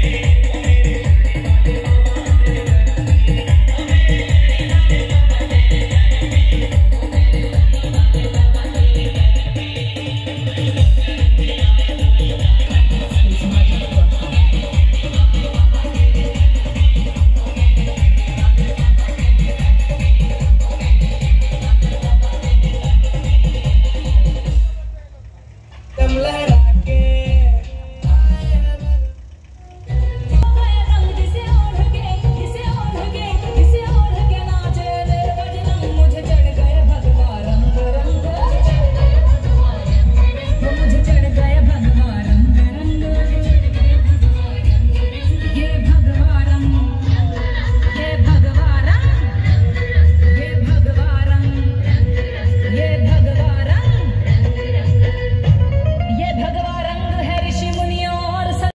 Hey.